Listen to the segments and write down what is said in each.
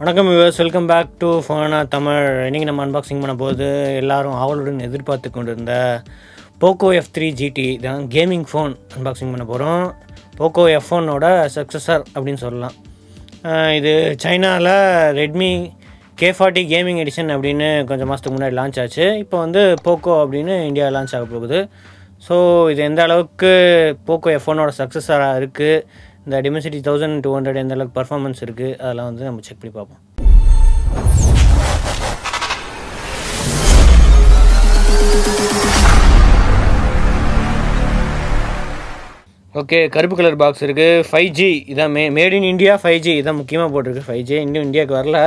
வணக்கம் viewers welcome back to ஃபோனா தமிழ் இன்றைக்கி நம்ம அன்பாக்சிங் பண்ண போது எல்லாரும் ஆவலுடன் எதிர்பார்த்து கொண்டிருந்த போக்கோ எஃப் த்ரீ ஜிடி தான் கேமிங் ஃபோன் அன்பாக்சிங் பண்ண போகிறோம் போக்கோ எஃப் ஒன்னோட சக்ஸஸர் அப்படின்னு சொல்லலாம். இது சைனாவில் Redmi K forty gaming edition அப்படின்னு கொஞ்சம் மாதத்துக்கு முன்னாடி லான்ச் ஆச்சு. இப்போ வந்து போக்கோ அப்படின்னு இந்தியா லான்ச் ஆக போகுது. ஸோ இது எந்த அளவுக்கு போக்கோ எஃப் ஒன்னோட சக்ஸஸராக இருக்குது இந்த டிமென்சிட்டி தௌசண்ட் டூ ஹண்ட்ரட் எந்த அளவுக்கு பர்ஃபார்மன்ஸ் இருக்குது அதெல்லாம் வந்து நம்ம செக் பண்ணி பார்ப்போம். ஓகே கருப்பு கலர் பாக்ஸ் இருக்குது ஃபைவ் ஜி இதான் மே made in India five G இதான் முக்கியமாக போட்டிருக்கு. ஃபைவ் ஜி இன்னும் இந்தியாவுக்கு வரல.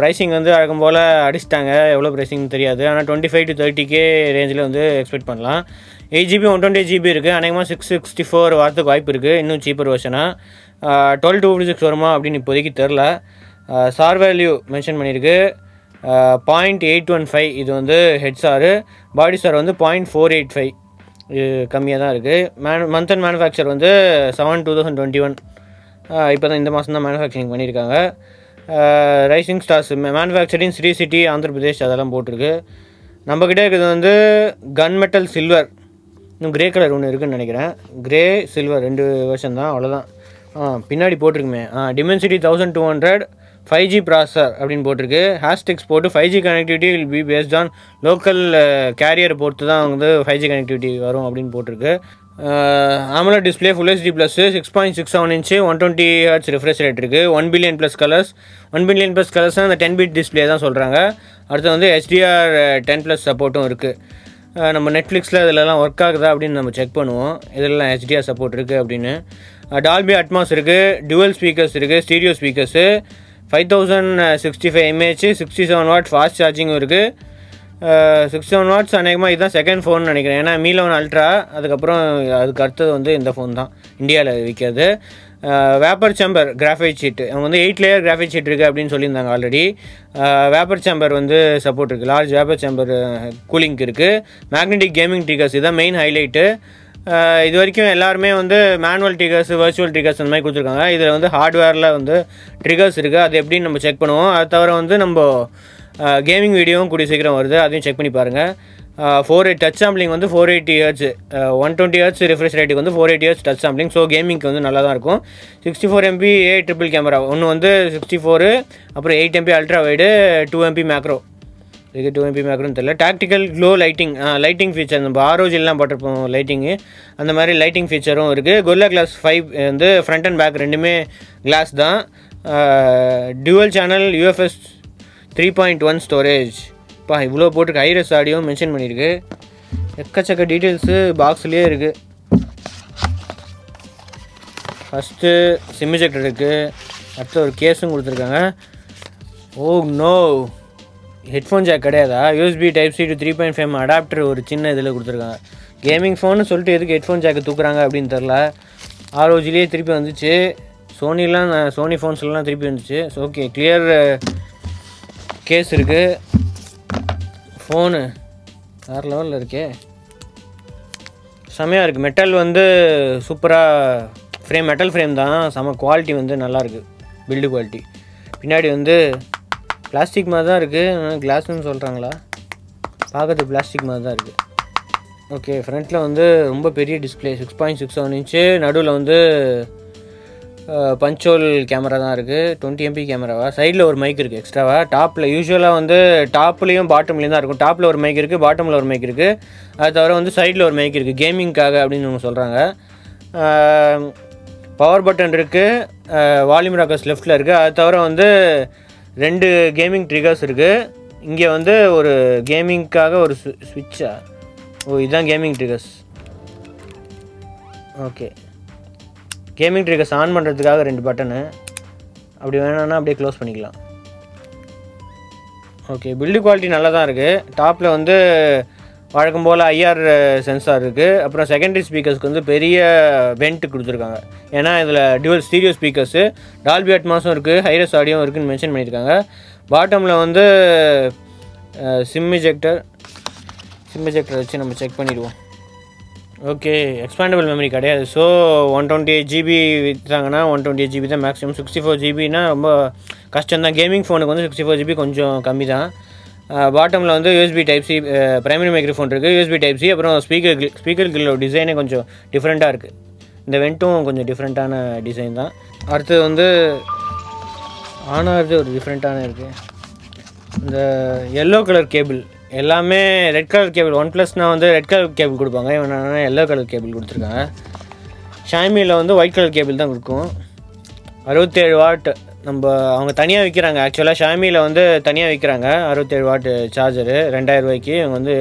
ப்ரைஸிங் வந்து வழக்கம் போல் அடிச்சிட்டாங்க. எவ்வளோ ப்ரைஸிங் தெரியாது. ஆனால் டுவெண்ட்டி ஃபைவ் டு தேர்ட்டிக்கே ரேஞ்சில் வந்து எக்ஸ்பெக்ட் பண்ணலாம். Eight GB one twenty GB இருக்குது அநேகமாக சிக்ஸ் சிக்ஸ்டி ஃபோர் வரதுக்கு வாய்ப்பு இருக்குது இன்னும் சீப்பர் வருஷனாக டுவெல் டூ சிக்ஸ் வருமா அப்படின்னு இப்போதைக்கு தெரில சார் வேல்யூ மென்ஷன் பண்ணியிருக்கு. பாயிண்ட் எயிட் ஒன் ஃபைவ் இது வந்து ஹெட் சாரு பாடி சார் வந்து பாயிண்ட் ஃபோர் எயிட் ஃபைவ் இது கம்மியாக தான் இருக்குது மேனு மந்த் அண்ட் மேனுஃபேக்சர் வந்து seven two thousand twenty one இப்போ தான் இந்த மாதம் தான் மேனுஃபேக்சரிங் பண்ணியிருக்காங்க rising stars manufacturing Sri City Andhra Pradesh அதெல்லாம் போட்டிருக்கு. நம்மக்கிட்ட இருக்கிறது வந்து கன் மெட்டல் சில்வர் இன்னும் கிரே கலர் ஒன்று இருக்குன்னு நினைக்கிறேன். கிரே சில்வர் ரெண்டு வருஷம் தான் அவ்வளோதான் ஆ பின்னாடி போட்டிருக்குமே. ஆ Dimensity thousand two hundred five G processor அப்படின்னு போட்டிருக்கு. ஹேஷ்டெக்ஸ் போட்டு five G connectivity will be based on local கேரியரை பொறுத்து தான் வந்து ஃபைவ் ஜி கனெக்டிவிட்டி வரும் அப்படின்னு போட்டிருக்கு. AMOLED display full HD plus six point six seven inch one twenty hertz refresh rate இருக்குது one billion plus colours one billion plus colours அந்த ten bit display தான் சொல்கிறாங்க அடுத்து வந்து ஹெச்டிஆர் டென் ப்ளஸ் சப்போர்ட்டும் இருக்குது நம்ம நெட்ஃப்ளிக்ஸில் இதிலலாம் ஒர்க் ஆகுதா அப்படின்னு நம்ம செக் பண்ணுவோம். இதிலலாம் ஹெச்டிஆர் சப்போர்ட் இருக்குது அப்படின்னு. டால்பி அட்மாஸ் இருக்குது டுவல் ஸ்பீக்கர்ஸ் இருக்குது stereo speakers five thousand sixty five mAh sixty seven watt fast சார்ஜிங்கும் இருக்குது சிக்ஸ்டி செவன் வாட்ஸ் அநேகமாக இதுதான் செகண்ட் ஃபோன் நினைக்கிறேன். ஏன்னா மீலோன் அல்ட்ரா அதுக்கப்புறம் அதுக்கு அடுத்தது வந்து இந்த ஃபோன் தான். இந்தியாவில் விற்கிறது. வேப்பர் சேம்பர் கிராஃபைட் ஷீட்டு அவங்க வந்து எயிட் லேயர் கிராஃபைட் ஷீட் இருக்குது அப்படின்னு சொல்லியிருந்தாங்க ஆல்ரெடி வேப்பர் சேம்பர் வந்து சப்போர்ட் இருக்குது லார்ஜ் வேப்பர் சேம்பர் கூலிங்க்கு இருக்குது மேக்னெட்டிக் கேமிங் ட்ரிகர்ஸ் இதுதான் மெயின் ஹைலைட்டு இது வரைக்கும் எல்லாருமே வந்து மேனுவல் ட்ரிகர்ஸ் வர்ச்சுவல் ட்ரிகர்ஸ் அந்த மாதிரி கொடுத்துருக்காங்க. இதில் வந்து ஹார்ட்வேரில் வந்து ட்ரிகர்ஸ் இருக்குது அது எப்படின்னு நம்ம செக் பண்ணுவோம். அது தவிர வந்து நம்ம கேமிங் வீடியோவும் கூடிய சீக்கிரம் வருது. அதையும் செக் பண்ணி பாருங்கள் ஃபோர் எயிட் டச் சாம்பிளிங் வந்து four eighty hertz one twenty hertz refresh ரேட்டுக்கு வந்து four eighty hertz touch sampling so கேமிங்க்கு வந்து நல்லா தான் இருக்கும். Sixty four MP a triple camera ஒன்று வந்து சிக்ஸ்டி ஃபோரு அப்புறம் eight MP ultra wide two MP macro இதுக்கு டூ எம்பி மேக்ரோன்னு தெரியல. Tactical glow lighting lighting feature நம்ம ஆரோஜிலாம் போட்டிருப்போம் லைட்டிங்கு அந்த மாதிரி லைட்டிங் ஃபீச்சரும் இருக்குது கொல்லா கிளாஸ் ஃபைவ் வந்து ஃப்ரண்ட் அண்ட் பேக் ரெண்டுமே கிளாஸ் தான். Dual channel UFS three point one storage பா இவ்வளோ போட்டிருக்கு ஐரஸ் ஆடியோ மென்ஷன் பண்ணியிருக்கு எக்கச்சக்க டீட்டெயில்ஸு பாக்ஸ்லேயே இருக்குது ஃபஸ்ட்டு சிம்மிஜெக்டர் இருக்குது அடுத்து ஒரு கேஸும் கொடுத்துருக்காங்க. ஓ oh, நோ ஹெட்ஃபோன் ஜாக் கிடையாதா? USB type C to three point five adapter ஒரு சின்ன இதில் கொடுத்துருக்காங்க. கேமிங் ஃபோன்னு சொல்லிட்டு எதுக்கு ஹெட்ஃபோன் ஜாக்கு தூக்குறாங்க அப்படின்னு தெரில ஆரோஜிலேயே திருப்பி வந்துச்சு. சோனிலாம் சோனி ஃபோன்ஸ்லாம் திருப்பி வந்துச்சு. ஸோ ஓகே கிளியர் கேஸ் இருக்குது ஃபோனு வேறு லெவலில் இருக்கே. செம்மையாக இருக்குது மெட்டல் வந்து சூப்பராக ஃப்ரேம் மெட்டல் ஃப்ரேம் தான். செம குவாலிட்டி வந்து நல்லாயிருக்கு பில்டு குவாலிட்டி பின்னாடி வந்து பிளாஸ்டிக் மாதிரி தான் இருக்குது கிளாஸ்னு சொல்கிறாங்களா பார்க்கறது பிளாஸ்டிக் மாதிரி தான் இருக்குது ஓகே ஃப்ரண்ட்டில் வந்து ரொம்ப பெரிய display six point six seven inch நடுவில் வந்து பஞ்சோல் கேமரா தான் இருக்குது டுவெண்ட்டி எம்பி கேமராவா? சைடில் ஒரு மைக் இருக்குது எக்ஸ்ட்ராவாக டாப்பில் யூஸ்வலாக வந்து டாப்லேயும் பாட்டம்லேயும் தான் இருக்கும். டாப்பில் ஒரு மைக் இருக்குது பாட்டமில் ஒரு மைக் இருக்குது அது தவிர வந்து சைடில் ஒரு மைக் இருக்குது கேமிங்க்காக அப்படின்னு அவங்க சொல்கிறாங்க பவர் பட்டன் இருக்குது வால்யூம் ராக்கர்ஸ் லெஃப்ட்டில் இருக்குது அது தவிர வந்து ரெண்டு கேமிங் ட்ரிகர்ஸ் இருக்குது இங்கே வந்து ஒரு கேமிங்க்காக ஒரு ஸ்விட்சா ஓ இதுதான் gaming triggers okay gaming triggers on பண்ணுறதுக்காக ரெண்டு பட்டனு அப்படி வேணான்னா அப்படியே க்ளோஸ் பண்ணிக்கலாம். ஓகே பில்டு குவாலிட்டி நல்லா தான் இருக்குது டாப்பில் வந்து வழக்கம் போல் ஐஆர் சென்சார் இருக்குது அப்புறம் செகண்டரி ஸ்பீக்கர்ஸ்க்கு வந்து பெரிய வெண்ட் கொடுத்துருக்காங்க. ஏன்னா இதில் டியூவல் ஸ்டீரியோ ஸ்பீக்கர்ஸு டால்பி அட்மாஸும் இருக்குது ஹைரஸ் ஆடியோவும் இருக்குதுன்னு மென்ஷன் பண்ணியிருக்காங்க. பாட்டமில் வந்து சிம் இஜெக்டர் சிம் இஜெக்டர் வச்சு நம்ம செக் பண்ணிடுவோம். ஓகே எக்ஸ்பேண்டபிள் மெமரி கிடையாது. So one twenty eight GB விற்றாங்கன்னா one twenty eight GB தான் மேக்ஸிமம் சிக்ஸ்டி ஃபோர் ஜிபினா ரொம்ப கஷ்டம் தான் கேமிங் ஃபோனுக்கு வந்து சிக்ஸ்டி ஃபோர் ஜிபி கொஞ்சம் கம்மி தான் பாட்டமில் வந்து USB type C primary microphone இருக்குது யூஎஸ்பி டைப் சி அப்புறம் ஸ்பீக்கர் கில் ஸ்பீக்கர் கில்லோட டிசைனே கொஞ்சம் டிஃப்ரெண்ட்டாக இருக்குது இந்த வெண்ட்டும் கொஞ்சம் டிஃப்ரெண்ட்டான டிசைன் தான். அடுத்தது வந்து ஆனாவது ஒரு டிஃப்ரெண்ட்டான இருக்குது இந்த எல்லோ கலர் கேபிள் எல்லாமே ரெட் கலர் கேபிள் ஒன் ப்ளஸ்னால் வந்து ரெட் கலர் கேபிள் கொடுப்பாங்க. இவன் எல்லோ கலர் கேபிள் கொடுத்துருக்காங்க. ஷாமியில் வந்து ஒயிட் கலர் கேபிள் தான் கொடுக்கும். அறுபத்தேழு வாட் நம்ம அவங்க தனியாக விற்கிறாங்க ஆக்சுவலாக ஷாமியில் வந்து தனியாக விற்கிறாங்க அறுபத்தேழு வாட் சார்ஜரு ரெண்டாயிரம் ரூபாய்க்கு இவங்க வந்து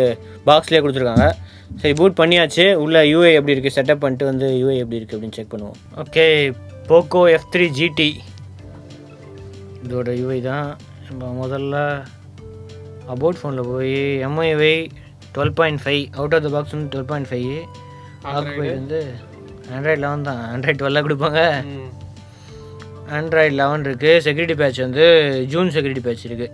பாக்ஸ்லேயே கொடுத்துருக்காங்க. சரி பூட் பண்ணியாச்சு. உள்ளே யூஏ எப்படி இருக்குது செட்டப் பண்ணிட்டு வந்து யூஏ எப்படி இருக்குது அப்படின்னு செக் பண்ணுவோம். Okay Poco F three GT இதோட யூஐ தான். நம்ம முதல்ல அபவுட் ஃபோனில் போய் எம்ஐவை twelve point five out of the box வந்து டுவெல் பாயிண்ட் ஃபைவ் ஆக்குபைட் வந்து ஆண்ட்ராய்ட் லெவன் தான். ஆண்ட்ராய்ட் டுவெல்லாக கொடுப்பாங்க. ஆண்ட்ராய்டு லெவன் இருக்குது செக்யூரிட்டி பேட்ச் வந்து ஜூன் செக்யூரிட்டி பேட்ச் இருக்குது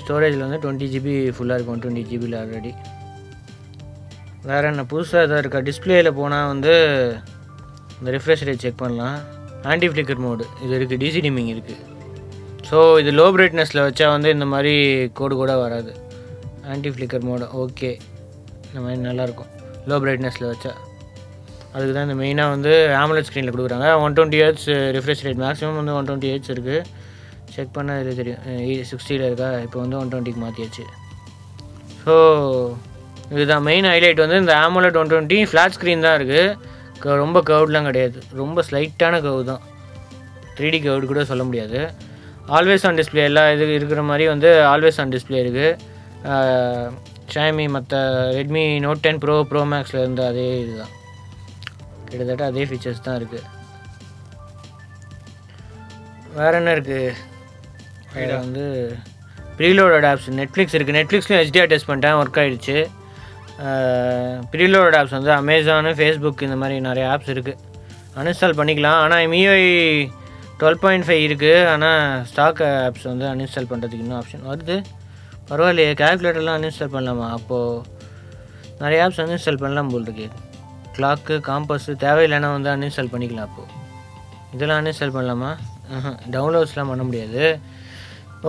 ஸ்டோரேஜில் வந்து டுவெண்ட்டி ஜிபி ஃபுல்லாக இருக்கும். டுவெண்ட்டி ஜிபியில் ஆல்ரெடி வேறு என்ன புதுசாக எதாவது இருக்கா? டிஸ்பிளேயில் போனால் வந்து இந்த ரிஃப்ரெஷ் ரேட் செக் பண்ணலாம். ஆன்டி ஃப்ளிக்கர் மோடு இது இருக்குது டிசி டிமிங் இருக்குது ஸோ இது லோ பிரைட்னஸில் வச்சா வந்து இந்த மாதிரி கோடு கூட வராது. ஆன்டி ஃப்ளிக்கர் மோடு ஓகே இந்த மாதிரி நல்லாயிருக்கும் லோ பிரைட்னஸில் வச்சா. அதுக்கு தான் இந்த மெயினாக வந்து ஆம்லெட் ஸ்க்ரீனில் கொடுக்குறாங்க. One twenty hertz refresh rate maximum வந்து ஒன் டுவெண்ட்டி ஹெட்ஸ் இருக்குது செக் பண்ணால் இது தெரியும். Eh, சிக்ஸ்டியில் இருக்கா? இப்போ வந்து ஒன் டுவெண்ட்டிக்கு மாற்றியாச்சு ஸோ இதுதான் மெயின் ஹைலைட் வந்து இந்த AMOLED one twenty flat screen தான் இருக்குது ரொம்ப கவுட்லாம் கிடையாது. ரொம்ப ஸ்லைட்டான கவு தான். த்ரீ டி கவுட் கூட சொல்ல முடியாது. ஆல்வேஸ் ஆன் டிஸ்பிளே எல்லா இது இருக்கிற மாதிரி வந்து ஆல்வேஸ் ஆன் டிஸ்பிளே இருக்குது ஷாமி மற்ற Redmi Note ten Pro Pro மேக்ஸில் இருந்து அதே இதுதான். கிட்டத்தட்ட அதே ஃபீச்சர்ஸ் தான் இருக்குது வேறு என்ன இருக்குது வந்து ப்ரீலோடட் ஆப்ஸ் நெட்ஃப்ளிக்ஸ் இருக்குது நெட்ஃப்ளிக்ஸ்லையும் ஹெச்டிஆர் டெஸ்ட் பண்ணிட்டேன். ஒர்க் ஆகிடுச்சு ப்ரீலோடட் ஆப்ஸ் வந்து அமேசானு ஃபேஸ்புக் இந்த மாதிரி நிறைய ஆப்ஸ் இருக்குது அன்இன்ஸ்டால் பண்ணிக்கலாம். ஆனால் மியூஐ டுவெல் பாயிண்ட் ஃபைவ் இருக்குது ஆனால் ஸ்டாக் ஆப்ஸ் வந்து அன்இன்ஸ்டால் பண்ணுறதுக்கு இன்னும் ஆப்ஷன் வருது. பரவாயில்லையே கேல்குலேட்டர்லாம் அன்இன்ஸ்டால் பண்ணலாமா? அப்போது நிறைய ஆப்ஸ் அன்இன்ஸ்டால் பண்ணலாம் போல் இருக்கு. கிளாக்கு காம்பஸ்ஸு தேவையில்லைன்னா வந்து அன்இன்ஸ்டால் பண்ணிக்கலாம் அப்போது இதெல்லாம் அன்இன்ஸ்டால் பண்ணலாமா? டவுன்லோட்ஸ்லாம் பண்ண முடியாது.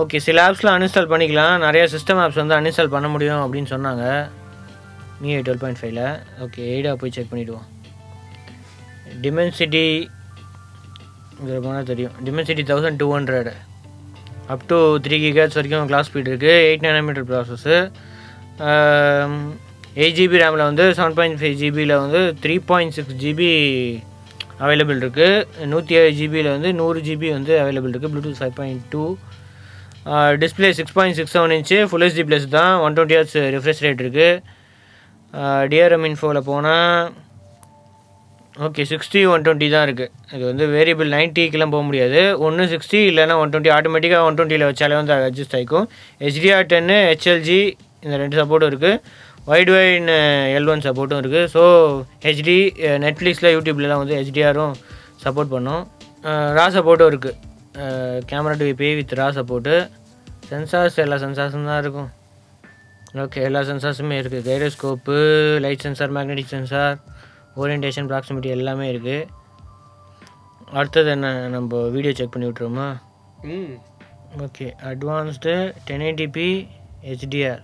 ஓகே சில ஆப்ஸ்லாம் அன்இன்ஸ்டால் பண்ணிக்கலாம். நிறைய சிஸ்டம் ஆப்ஸ் வந்து அன்இன்ஸ்டால் பண்ண முடியும் அப்படின்னு சொன்னாங்க. மீ டுவெல் பாயிண்ட் ஃபைவ்ல ஓகே எய்டாக போய் செக் பண்ணிவிடுவோம் டிமென்சிட்டி இதில் போனால் தெரியும். Dimensity thousand two hundred up to three gigahertz வரைக்கும் கிளாஸ் ஸ்பீட் இருக்குது eight nanometre process eight GB ரேமில் வந்து செவன் பாயிண்ட் ஃபைவ் ஜிபியில் வந்து three point six GB available இருக்குது நூற்றி ஏழு ஜிபியில் வந்து நூறு ஜிபி வந்து அவைலபிள் இருக்குது Bluetooth five point two display six point six seven inch full HD plus தான். One twenty hertz refresh rate இருக்குது டிஆர்எம் இன்ஃபோவில் போனால் ஓகே சிக்ஸ்டி ஒன் டுவெண்ட்டி தான் இருக்குது இது வந்து வேரியபிள் நைன்ட்டிக்கெலாம் போக முடியாது. ஒன்று சிக்ஸ்டி இல்லைனா ஒன் டுவெண்ட்டி ஆட்டோமேட்டிக்காக ஒன் டுவெண்ட்டியில் வச்சாலே வந்து அட்ஜஸ்ட் ஆகிக்கும் ஹெச்டிஆர் டென்னு ஹெச்எல்ஜி இந்த ரெண்டு சப்போர்ட்டும் இருக்குது வைட் வைன் எல் ஒன் சப்போர்ட்டும் இருக்குது ஸோ ஹெச்டி நெட்ஃப்ளிக்ஸில் யூடியூப்லலாம் வந்து ஹெச்டிஆரும் சப்போர்ட் பண்ணும். ரா சப்போர்ட்டும் இருக்குது கேமரா டிவி பே வித் ரா சப்போர்ட்டு சென்சார்ஸ் எல்லா சென்சார்ஸும் தான் இருக்கும். ஓகே எல்லா சென்சார்ஸுமே இருக்குது gyroscope light sensor magnetic sensor orientation proximity எல்லாமே இருக்குது அடுத்தது என்ன நம்ம வீடியோ செக் பண்ணி விட்ருவோமா ம். Okay advanced ten eighty p HDR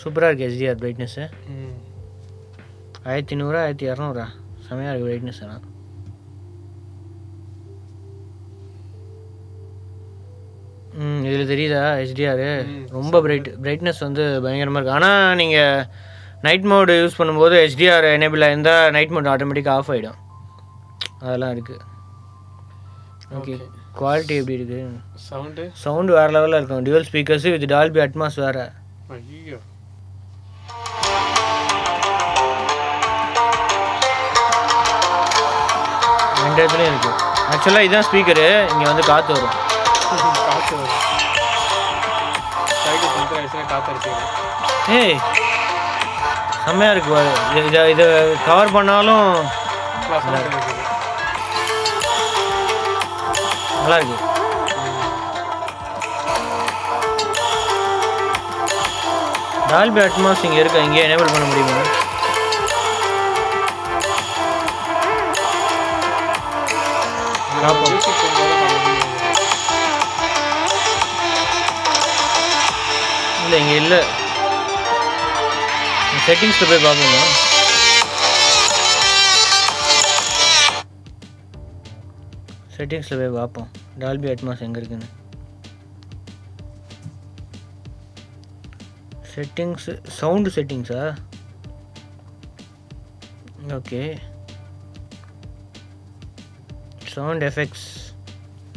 சூப்பராக இருக்குது ஹெச்டிஆர் பிரைட்னஸ்ஸு ஆயிரத்தி நூறா ஆயிரத்தி இரநூறா? செமையாக இருக்குது பிரைட்னஸ் ஆனால் ம் இதில் தெரியுதா ஹெச்டிஆர் ரொம்ப பிரைட் பிரைட்னஸ் வந்து பயங்கரமாக இருக்குது ஆனால் நீங்கள் நைட் மோடு யூஸ் பண்ணும்போது ஹெச்டிஆர் எனேபிள் ஆயிருந்தால் நைட் மோட் ஆட்டோமேட்டிக்காக ஆஃப் ஆகிடும் அதெல்லாம் இருக்குது ஓகே குவாலிட்டி எப்படி இருக்குது சவுண்டு சவுண்டு வேறு லெவலில் இருக்கும். Dual speakers with Dolby Atmos வேறு. ஐயோ. ரெண்டு இடத்துலையும் இருக்குது ஆக்சுவலாக இதுதான் ஸ்பீக்கரு இங்கே வந்து காற்று வரும். காற்று வரும். காற்று ஏய். செம்மையாக இருக்கு பாரு. இது- இதை கவர் பண்ணாலும் இருக்குது நல்லா இருக்கு. டால்பி அட்மாஸ் இங்கே இருக்கா? இங்கே எனேபிள் பண்ண முடியும்? இல்லை இங்கே இல்லை. செட்டிங்ஸில் போய் பார்ப்போமா? செட்டிங்ஸில் போய் பார்ப்போம். டால்பி அட்மாஸ் எங்கே இருக்குன்னு. Settings sound செட்டிங்ஸா okay sound effects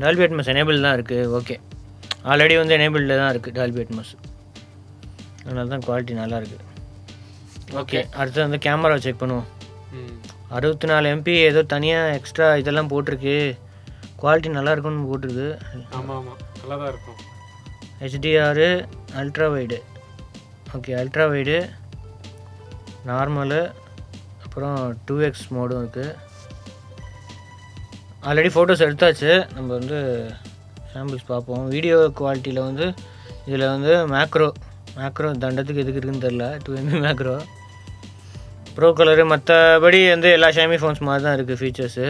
Dolby Atmos enable தான் இருக்குது ஓகே ஆல்ரெடி வந்து எனேபிளில் தான் இருக்குது டால்பி அட்மாஸ் அதனால தான் குவாலிட்டி நல்லா இருக்குது ஓகே அடுத்து வந்து கேமரா செக் பண்ணுவோம். அறுபத்தி நாலு எம்பி ஏதோ தனியாக எக்ஸ்ட்ரா இதெல்லாம் போட்டிருக்கு. குவாலிட்டி நல்லா இருக்கும்னு போட்டிருக்கு. ஆமாம் ஆமாம் நல்லா தான் இருக்கும் HDR ultra wide okay ultra wide normal அப்புறம் டூ எக்ஸ் மோடும் இருக்குது ஆல்ரெடி ஃபோட்டோஸ் எடுத்தாச்சு. நம்ம வந்து சாம்பிள்ஸ் பார்ப்போம். வீடியோ குவாலிட்டியில் வந்து இதில் வந்து மேக்ரோ மேக்ரோ தண்டத்துக்கு எதுக்கு இருக்குன்னு தெரில two MP macro pro colour மற்றபடி வந்து எல்லா ஷாமி ஃபோன்ஸ் மாதிரி தான் இருக்குது ஃபீச்சர்ஸு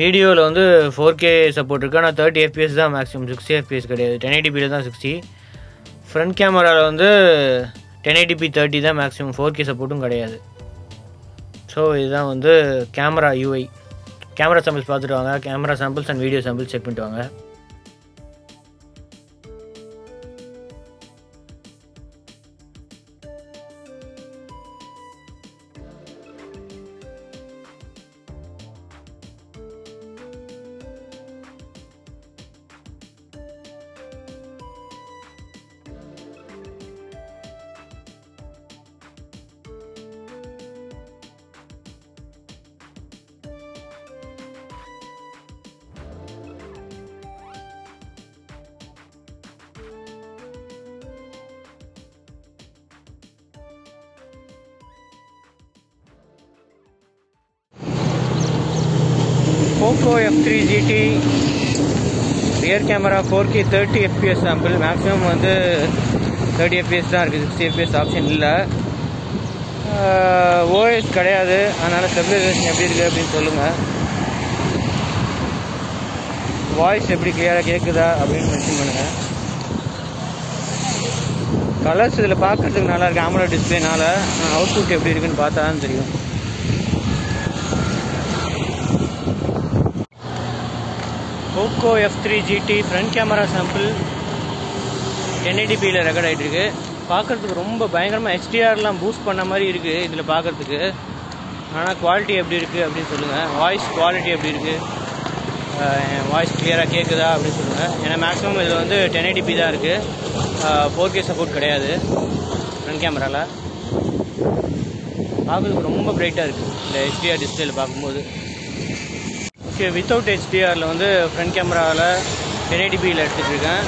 வீடியோவில் வந்து ஃபோர் கே சப்போர்ட் இருக்குது ஆனால் தேர்ட்டி எஃபிஎஸ் தான் மேக்ஸிமம் சிக்ஸ்டி எஃபிஎஸ் கிடையாது. டென் எயிட்டிபியில் தான் சிக்ஸ்டி ஃப்ரண்ட் கேமராவில் வந்து டென் எயிட்டிபி தேர்ட்டி தான் மேக்ஸிமம் ஃபோர் கே சப்போர்ட்டும் கிடையாது. ஸோ இதுதான் வந்து கேமரா யூஐ கேமரா சாம்பிள்ஸ் பார்த்துட்டு வாங்க. Camera samples and video samples check பண்ணிட்டு வாங்க. Poco F three GT rear camera four K thirty FPS sample maximum வந்து தேர்ட்டி எஃபிஎஸ் தான் இருக்குது சிக்ஸ்டி எஃபிஎஸ் ஆப்ஷன் இல்லை. ஓஎஸ் கிடையாது. அதனால் ஸ்டெபிலைசேஷன் எப்படி இருக்குது அப்படின்னு சொல்லுங்கள் வாய்ஸ் எப்படி கிளியராக கேட்குதா அப்படின்னு மென்ஷன் பண்ணுங்கள் கலர்ஸ் இதில் பார்க்குறதுக்கு நல்லா இருக்கு. ஆமலா டிஸ்பிளேனால அவுட்புட் எப்படி இருக்குன்னு பார்த்தா தான் தெரியும். Poco F three GT front camera sample என்ஐடிபியில் record ஆகிட்டு இருக்கு பார்க்குறதுக்கு ரொம்ப பயங்கரமாக ஹெச்டிஆர்லாம் பூஸ்ட் பண்ண மாதிரி இருக்குது இதில் பார்க்குறதுக்கு. ஆனால் குவாலிட்டி எப்படி இருக்குது அப்படின்னு சொல்லுங்கள் வாய்ஸ் குவாலிட்டி எப்படி இருக்குது வாய்ஸ் கிளியராக கேட்குதா அப்படின்னு சொல்லுங்கள் ஏன்னா மேக்ஸிமம் இதில் வந்து டென் ஐடிபி தான் இருக்குது ஃபோர் கே சப்போர்ட் கிடையாது ஃப்ரண்ட் கேமராவில் பார்க்குறதுக்கு ரொம்ப பிரைட்டாக இருக்குது இந்த ஹெச்டிஆர் டிஸ்பிளேயில் பார்க்கும்போது. ஓகே வித்தவுட் ஹெச்டிஆரில் வந்து ஃப்ரண்ட் கேமராவில் டென் எடுத்துகிட்டு இருக்கேன்.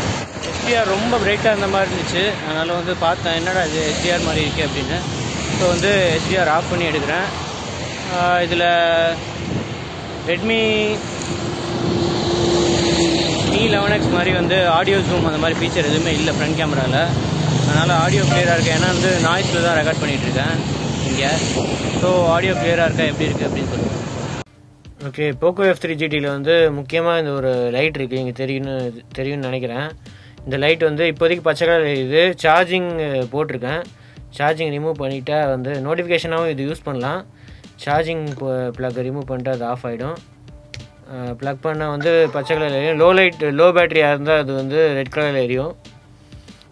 ஹெச்டிஆர் ரொம்ப பிரைட்டாக இருந்த மாதிரி இருந்துச்சு. அதனால் வந்து பார்த்தேன் என்னடா இது ஹெச்டிஆர் மாதிரி இருக்கே அப்படின்னு. ஸோ வந்து ஹெச்டிஆர் ஆஃப் பண்ணி எடுக்கிறேன். இதில் ரெட்மி மீ லெவன் எக்ஸ் மாதிரி வந்து ஆடியோ ஜூம் அந்த மாதிரி ஃபீச்சர் எதுவுமே இல்லை ஃப்ரண்ட் கேமராவில் அதனால் ஆடியோ கிளியராக இருக்குது ஏன்னா வந்து நாய்ஸில் தான் ரெக்கார்ட் பண்ணிகிட்டு இருக்கேன் இங்கே. ஸோ ஆடியோ கிளியராக இருக்கா? எப்படி இருக்குது அப்படின்னு சொல்லுங்கள் ஓகே போக்கோ எஃப் த்ரீ ஜிடியில் வந்து முக்கியமாக இந்த ஒரு லைட் இருக்குது இங்கே தெரியும்னு தெரியும்னு நினைக்கிறேன். இந்த லைட் வந்து இப்போதைக்கு பச்சை கலர் இது. சார்ஜிங் போட்டிருக்கேன். சார்ஜிங் ரிமூவ் பண்ணிட்டா வந்து நோட்டிஃபிகேஷனாகவும் இது யூஸ் பண்ணலாம். சார்ஜிங் ப்ளக் ரிமூவ் பண்ணிட்டு அது ஆஃப் ஆகிடும் ப்ளக் பண்ணால் வந்து பச்சை கலர் எரியும். லோ லைட் லோ பேட்டரியாக இருந்தால் அது வந்து ரெட் கலரில் எரியும்.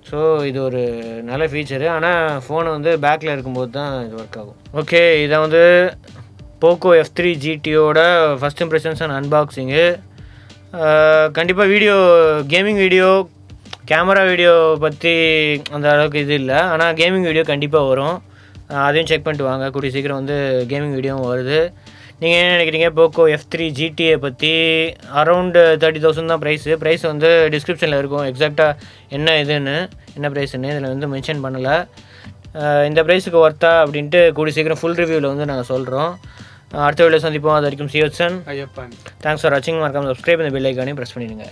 ஸோ இது ஒரு நல்ல ஃபீச்சரு ஆனால் ஃபோனை வந்து பேக்கில் இருக்கும்போது தான் இது ஒர்க் ஆகும். ஓகே இதை வந்து போக்கோ எஃப் த்ரீ ஜிடியோட ஃபஸ்ட் இம்ப்ரெஷன்ஸ் அண்ட் அன்பாக்சிங்கு கண்டிப்பாக video gaming video camera video பற்றி அந்த அளவுக்கு இது இல்லை. ஆனால் கேமிங் வீடியோ கண்டிப்பாக வரும். அதையும் செக் பண்ணிட்டு வாங்க. கூடிய சீக்கிரம் வந்து கேமிங் வீடியோவும் வருது. நீங்கள் என்ன நினைக்கிறீங்க? போக்கோ எஃப் த்ரீ ஜிடிஏ பற்றி அரௌண்டு தேர்ட்டி தௌசண்ட் தான் ப்ரைஸு ப்ரைஸ் வந்து டிஸ்கிரிப்ஷனில் இருக்கும். எக்ஸாக்டாக என்ன இதுன்னு என்ன ப்ரைஸ்ன்னு இதில் வந்து மென்ஷன் பண்ணலை. இந்த ப்ரைஸுக்கு ஒர்த்தா அப்படின்ட்டு கூடிய சீக்கிரம் ஃபுல் ரிவ்யூவில் வந்து நாங்கள் சொல்கிறோம் அடுத்த வீடியோ சந்திப்போம். அது வரைக்கும் சியோசன் ஐயப்பன். தேங்க்ஸ் ஃபார் வாட்சிங் மறக்காம சப்ஸ்கிரைப் இந்த பெல் ஐக்கானையும் ப்ரெஸ் பண்ணிடுங்க.